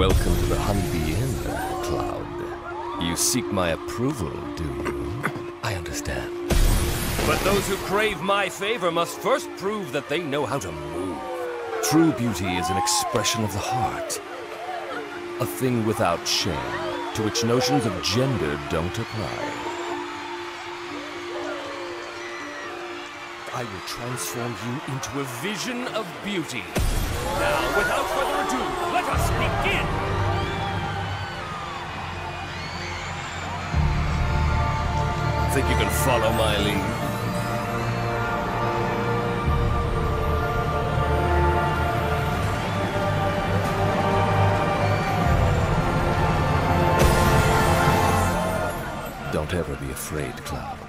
Welcome to the Honeybee Inn, Cloud. You seek my approval, do you? I understand. But those who crave my favor must first prove that they know how to move. True beauty is an expression of the heart. A thing without shame, to which notions of gender don't apply. I will transform you into a vision of beauty. Now, without Think you can follow my lead? Don't ever be afraid, Cloud.